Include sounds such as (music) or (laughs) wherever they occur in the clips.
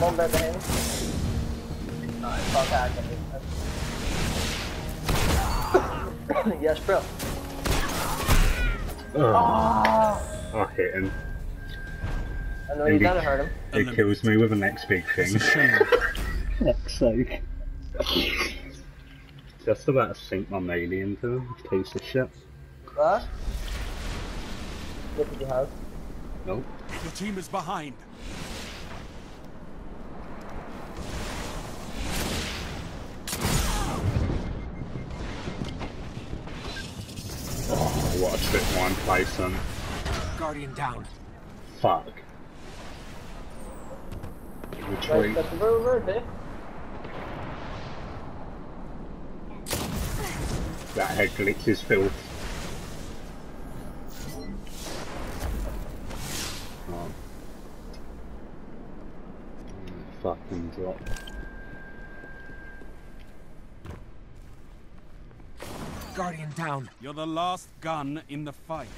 One bed behind. Alright, fuck that. I (coughs) yes, bro. Oh, Ah! I hit him. I know you gotta hurt him. It kills me with the next big thing. It's a. Fuck's (laughs) sake. Just about to sink my melee into him, piece of shit. What? What did you have? Nope. The team is behind. What a one place on. Guardian down. Fuck. Retreat. that's the road, road, babe. That head glitch is filth. Oh. Mm, Fucking drop. Guardian down. You're the last gun in the fight.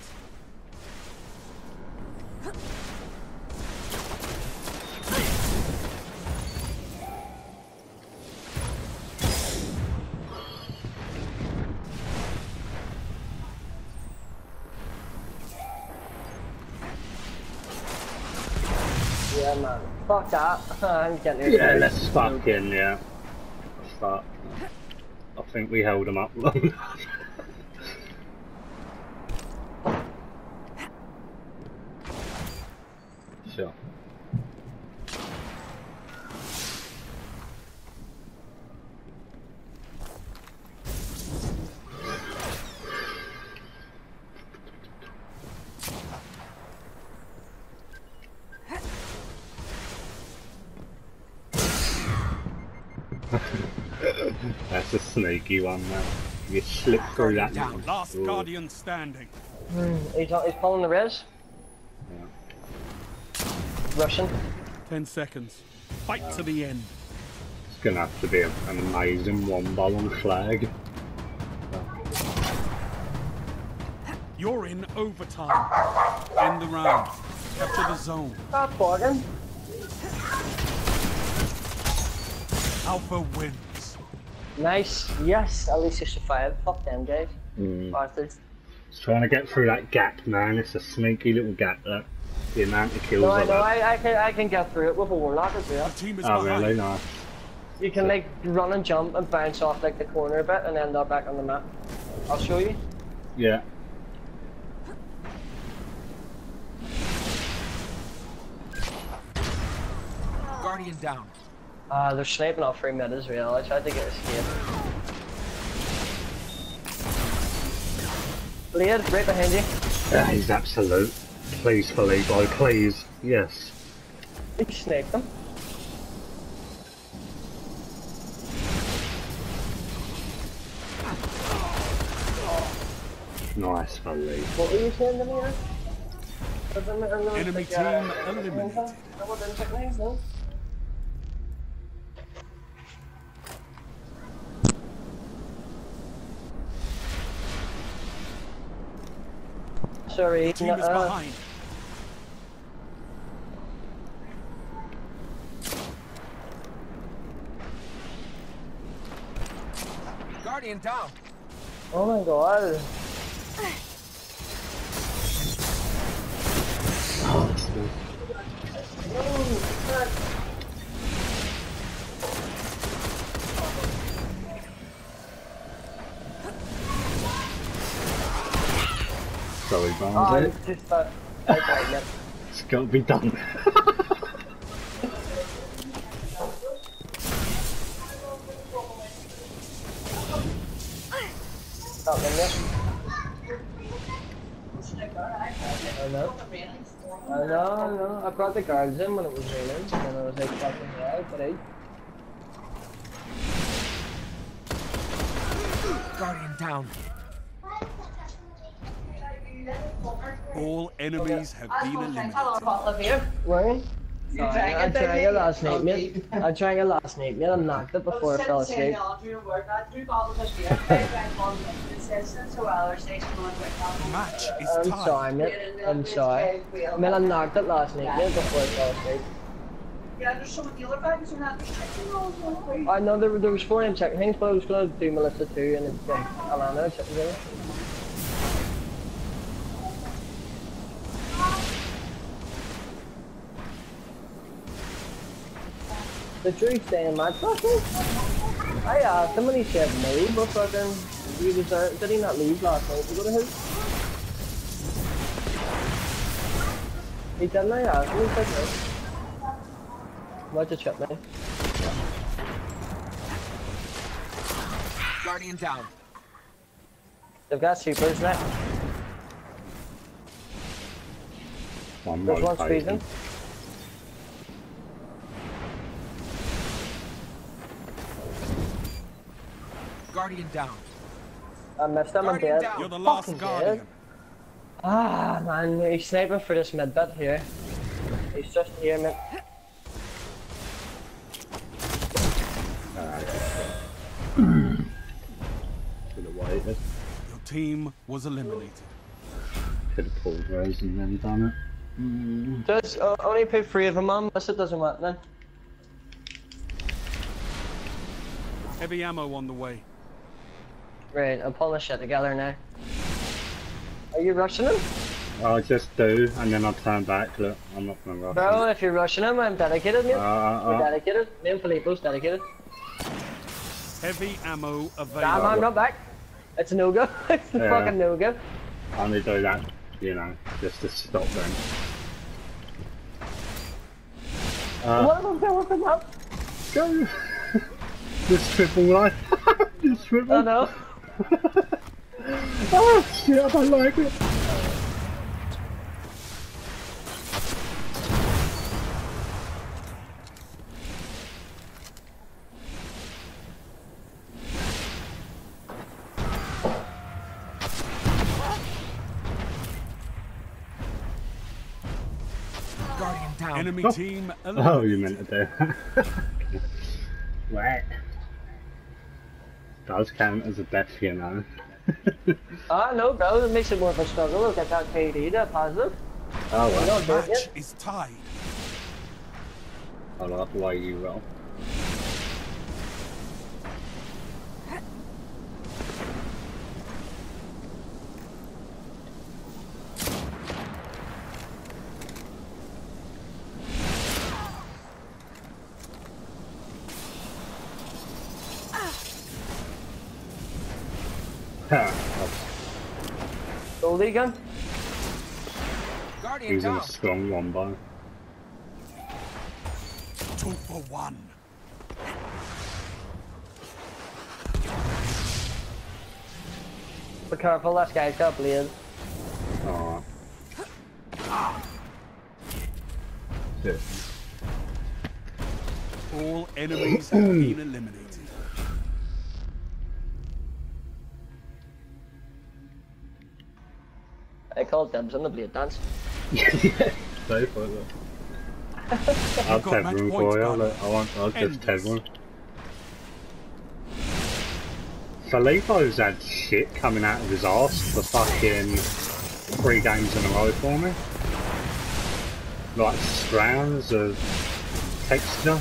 Yeah, man. Fuck that. (laughs) I'm getting your Yeah, face. let's fucking, yeah. Fuck. I think we held them up long. (laughs) Enough. sure. That's a sneaky one, man. You slip through that. Down. one. Last Ooh. Guardian standing. Hmm, he's, he's pulling the res. Yeah. Russian. Ten seconds. Fight to the end. It's gonna have to be an amazing one ball flag. You're in overtime. End the round. Capture the zone. Stop bargain. Alpha wins. Nice. Yes, at least you survived. Fuck them guys. Mm. Bastards. It's trying to get through that gap, man. It's a sneaky little gap. That the amount of kills. No, I know. I, I can I can get through it with a warlock as well. The team is Oh behind. really? No. You can like run and jump and bounce off like the corner a bit and end up back on the map. I'll show you. Yeah. Guardian down. Uh, they're sniping off free mid as well. I tried to get a escape. Blade, right behind you. Yeah, he's absolute. Please, Felipe, please. Yes. You sniped them. Nice, Felipe. What were you saying to me? Enemy team eliminated. I wasn't checking these, no? Sorry, The team is uh, behind. Guardian down. oh my god. Oh, it's good. Sorry, Oh, Barnes. it's just uh, okay, yeah. (laughs) It's got to be done. Stop them there. I know. I know, I. I brought the guards in when it was raining, and I was like, fucking hell, but I... Guardian down. All enemies have been eliminated. Where? Sorry, I tried your last night, mate. I tried your last night, mate. I knocked it before I fell asleep. Match is I'm tied. sorry, mate. I'm sorry. I mean, I knocked it last night, mate, before I fell asleep. Yeah, there's some of the other bags and that. There's chicken rolls on the way. I know there, there was four M chicken things, but I was gonna do Melissa too, and it's um, Alana chicken dinner. The Drew staying mad fucking. I asked him and he said no, but fucking he was. Did he not leave last night to go to his? He didn't. I asked him. He said no. Why'd chip me? Guardian down. They've got supers next. One There's one rotating. Guardian down. I missed him. I'm Guardian dead. down. You're the last Fucking guardian. dead. Ah, man, he's sniping for this mid bit here. He's just here, man. Should have waited. Your team was eliminated. Could have pulled those and then done it. Just uh, only put three of them on, unless it doesn't work then. Heavy ammo on the way. Right, I'll pull this shit together now. Are you rushing him? I'll just do, and then I'll turn back. Look, I'm not gonna rush. Bro, him. if you're rushing him, I'm dedicated, mate. Uh, uh, We're uh, dedicated. Me and Filippo's dedicated. Heavy ammo available. Damn, available. I'm not back. It's a no-go. (laughs) it's a Yeah. fucking no-go. I only do that, you know, just to stop them. Uh, What am I doing up? go! (laughs) this triple life. this (laughs) triple. Oh no. Oh shit, I don't like it. Guardian down. Enemy Oh. team Oh, you meant to do that. Whack. Does count as a death, you know. Ah, no, bro. It makes it more of a struggle. Look at that KD, that positive. oh You well, don't do it Match yet. is tied. I like the way you roll. (laughs) Ha, Golden Gun. Guardian He's in down. a strong wombo. Two for one. Be careful, that guy's got blades. Alright. Shit. All enemies have been (clears throat) eliminated. I called dibs on the blade dance. Go for it. I'll got Ted room points, for you. Gunner. I want, I'll just Ted this. one. Filippo's had shit coming out of his arse for fucking three games in a row for me. Like strands of texture.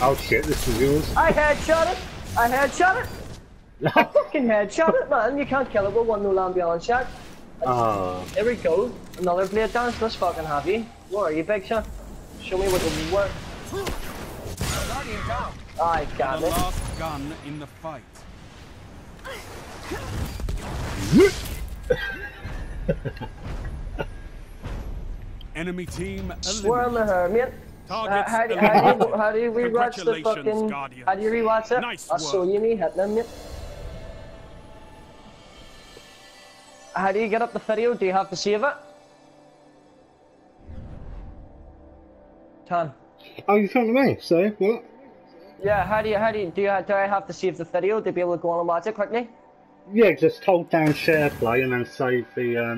Oh shit, this is yours. I headshot it! I headshot it! (laughs) I fucking headshot it, man! You can't kill it with one no ambulance shot. Ah, There we go. Another blade dance. Let's fucking have you. Where are you, big shot? Show me what the work. Guardian down. I The got it. last gun in the fight. Enemy team Swear on the eliminated. her, mate. Uh, how, do, how, do you, how do you rewatch the fucking... Guardian. How do you rewatch it? Nice I'll show you me hitting them, mate. How do you get up the video? Do you have to save it? Tom. oh, you talking to me? So what? Yeah, how do you, how do you, do you, do I have to save the video to be able to go on and watch it quickly? Yeah, just hold down share play and then save the um,